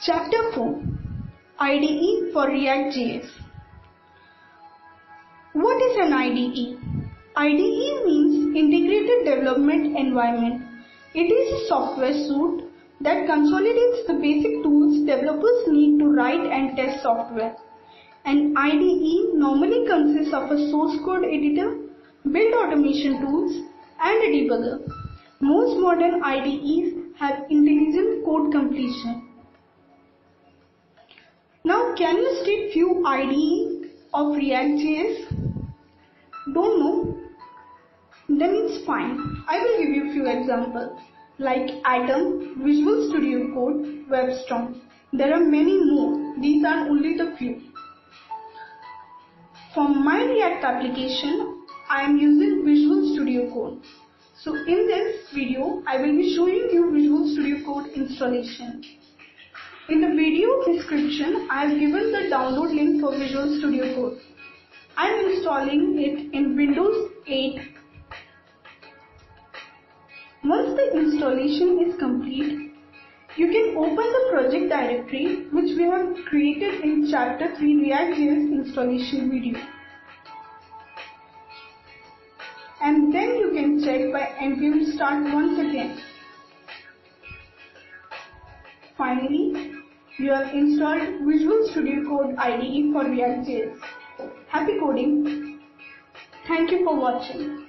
Chapter 4 IDE for React.js What is an IDE? IDE means Integrated Development Environment. It is a software suite that consolidates the basic tools developers need to write and test software. An IDE normally consists of a source code editor, build automation tools, and a debugger. Most modern IDEs have intelligent code completion. Now can you state few IDE of React.js? Don't know? Then it's fine. I will give you few examples like Atom, Visual Studio Code, WebStorm. There are many more. These are only the few. For my React application, I am using Visual Studio Code. So in this video, I will be showing you Visual Studio Code installation. In the video description, I have given the download link for Visual Studio Code. I am installing it in Windows 8. Once the installation is complete, you can open the project directory which we have created in chapter 3 React.js installation video. And then you can check by npm start once again. Finally, you have installed Visual Studio Code IDE for React.js. Happy coding! Thank you for watching.